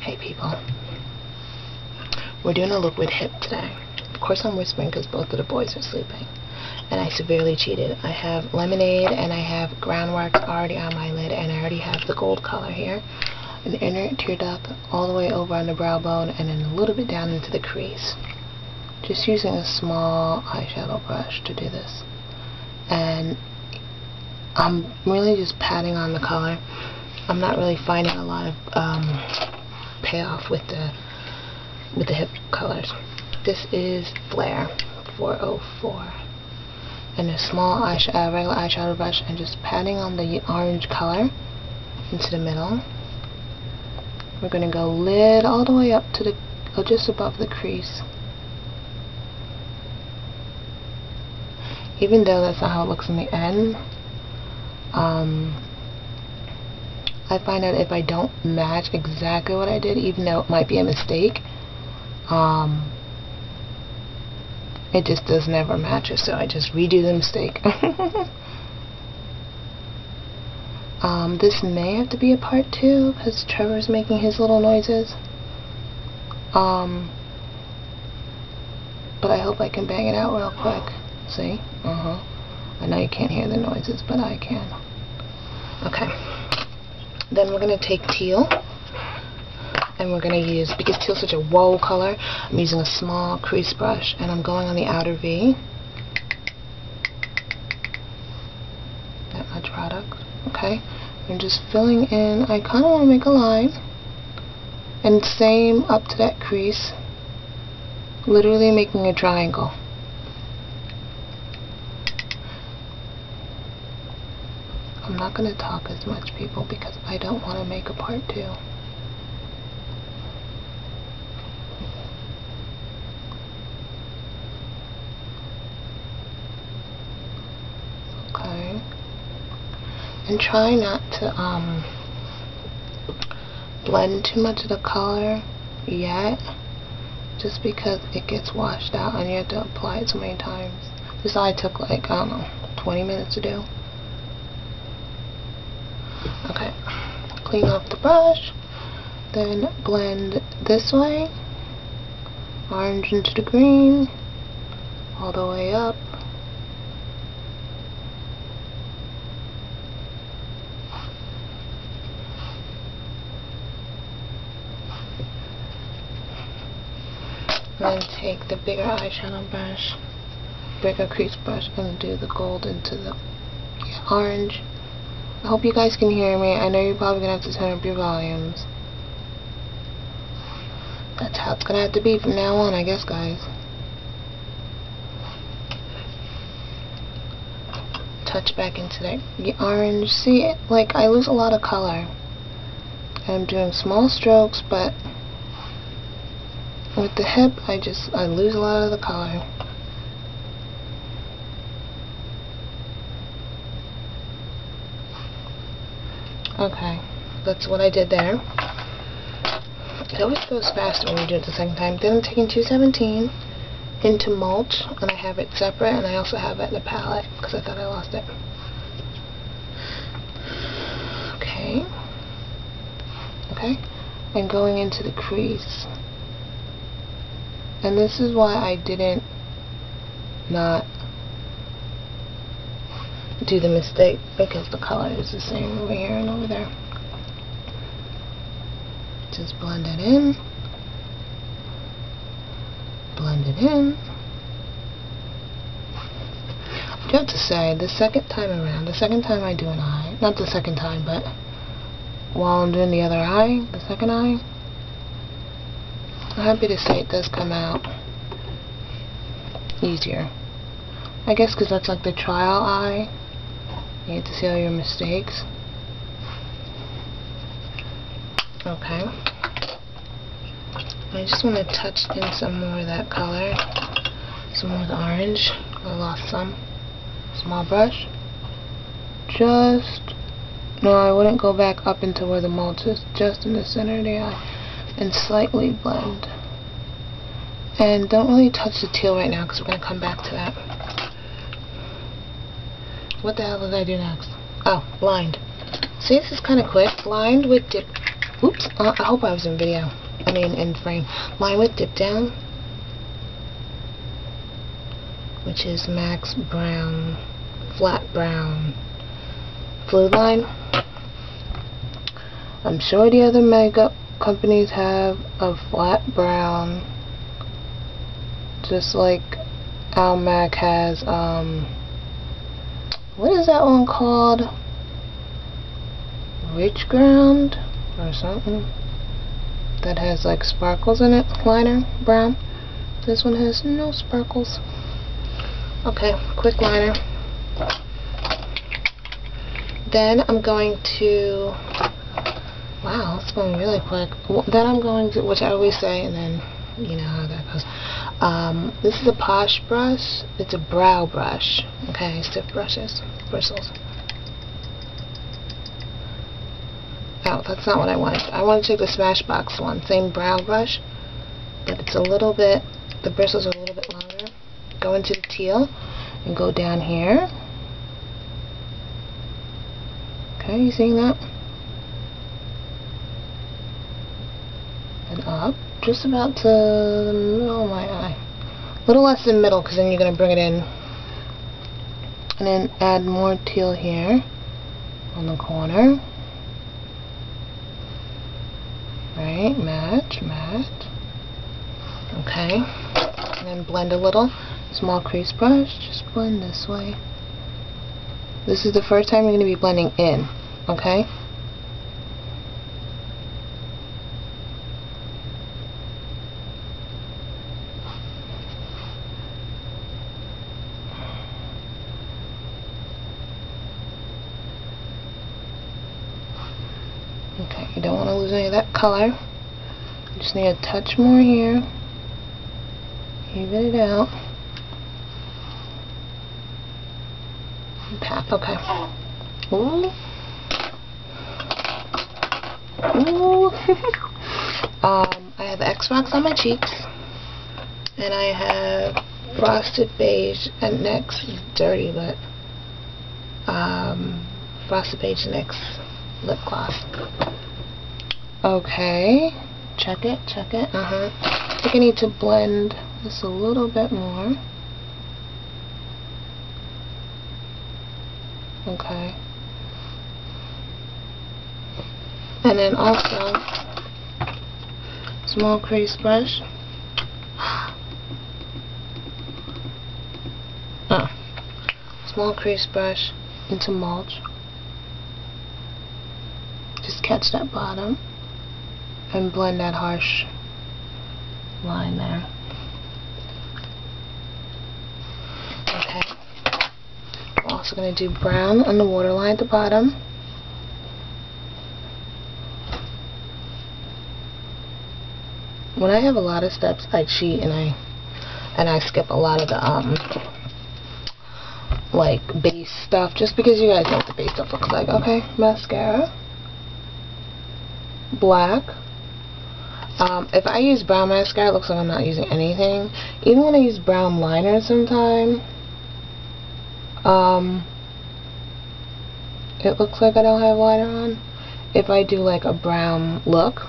Hey people, we're doing a look with HIP today. Of course I'm whispering because both of the boys are sleeping. And I severely cheated. I have lemonade and I have groundwork already on my lid and I already have the gold color here. An inner tear duct all the way over on the brow bone and then a little bit down into the crease. Just using a small eyeshadow brush to do this. And I'm really just patting on the color. I'm not really finding a lot of um, payoff with the with the HIP colors. This is Flare 404 and a small eyeshadow, regular eyeshadow brush and just patting on the orange color into the middle. We're going to go lid all the way up to the, oh, just above the crease. Even though that's not how it looks in the end, um, I find out if I don't match exactly what I did, even though it might be a mistake, um, it just does never match it, so I just redo the mistake. um, this may have to be a part two, because Trevor's making his little noises. Um, but I hope I can bang it out real quick. See? Uh-huh. I know you can't hear the noises, but I can. Okay. Then we're going to take teal and we're going to use, because teal's such a whoa color, I'm using a small crease brush and I'm going on the outer V. That much product, okay? I'm just filling in, I kind of want to make a line. And same up to that crease, literally making a triangle. Not going to talk as much, people, because I don't want to make a part two. Okay. And try not to um, blend too much of the color yet, just because it gets washed out and you have to apply it so many times. This eye took like, I don't know, 20 minutes to do. Okay, clean off the brush, then blend this way, orange into the green, all the way up. then take the bigger eyeshadow brush, bigger crease brush, and do the gold into the orange I hope you guys can hear me. I know you're probably going to have to turn up your volumes. That's how it's going to have to be from now on, I guess, guys. Touch back into that orange. See, like, I lose a lot of color. I'm doing small strokes, but with the HIP, I just, I lose a lot of the color. Okay, that's what I did there. It always goes faster when you do it the second time. Then I'm taking 217 into mulch, and I have it separate, and I also have it in the palette, because I thought I lost it. Okay. Okay. And going into the crease. And this is why I didn't not do the mistake because the color is the same over here and over there. Just blend it in. Blend it in. I have to say, the second time around, the second time I do an eye, not the second time, but while I'm doing the other eye, the second eye, I'm happy to say it does come out easier. I guess because that's like the trial eye you have to see all your mistakes. Okay. I just want to touch in some more of that color. Some more of the orange. I lost some. Small brush. Just... No, I wouldn't go back up into where the mulch is. Just in the center of the eye. And slightly blend. And don't really touch the teal right now because we're going to come back to that. What the hell did I do next? Oh, lined. See, this is kind of quick. Lined with dip oops, uh, I hope I was in video. I mean in frame. Line with Dipdown. Which is Max Brown, flat brown. Fluidline. I'm sure the other makeup companies have a flat brown. Just like Almac has, um, what is that one called? Rich Ground or something that has like sparkles in it, liner, brown. This one has no sparkles. Okay, quick liner. Then I'm going to, wow, it's going really quick. Then I'm going to, which I always say, and then you know how that goes. Um, this is a Posh brush. It's a brow brush. Okay, stiff brushes, bristles. Oh, that's not what I wanted. I wanted to take the Smashbox one. Same brow brush, but it's a little bit, the bristles are a little bit longer. Go into the teal and go down here. Okay, you seeing that? And up just about to the middle of my eye. A little less than middle because then you're going to bring it in. And then add more teal here on the corner. Right, match, match. Okay. And then blend a little. Small crease brush, just blend this way. This is the first time you're going to be blending in, okay? Okay, you don't want to lose any of that color. Just need a touch more here. Even it out. Pat, okay. Ooh. Ooh. um, I have X-Rocks on my cheeks. And I have Frosted Beige and next dirty, but um, Frosted Beige next lip gloss. Okay. Check it, check it. Uh-huh. I think I need to blend this a little bit more. Okay. And then also, small crease brush. Uh, small crease brush into mulch just catch that bottom and blend that harsh line there. Okay. We're also going to do brown on the waterline at the bottom. When I have a lot of steps, I cheat and I and I skip a lot of the um like base stuff just because you guys know what the base stuff looks like. Okay, mascara black. Um, if I use brown mascara, it looks like I'm not using anything. Even when I use brown liner sometime, um, it looks like I don't have liner on. If I do like a brown look,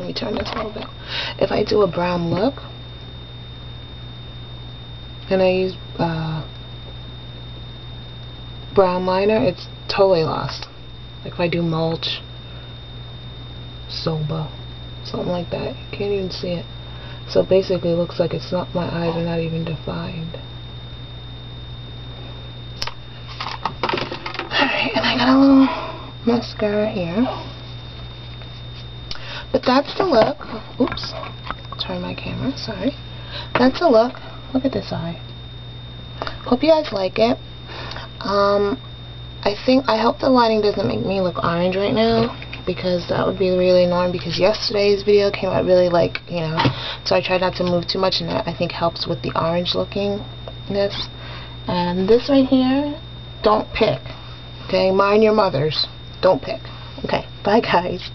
let me turn this a little bit. If I do a brown look, and I use uh, brown liner, it's totally lost. Like if I do mulch, soba something like that. You can't even see it. So basically it looks like it's not my eyes are not even defined. Alright and I got a little mascara here. But that's the look. Oops. Turn my camera sorry. That's the look. Look at this eye. Hope you guys like it. Um I think I hope the lighting doesn't make me look orange right now because that would be really annoying because yesterday's video came out really like, you know, so I tried not to move too much and that I think helps with the orange lookingness. And this right here, don't pick. Okay, mind your mothers. Don't pick. Okay, bye guys.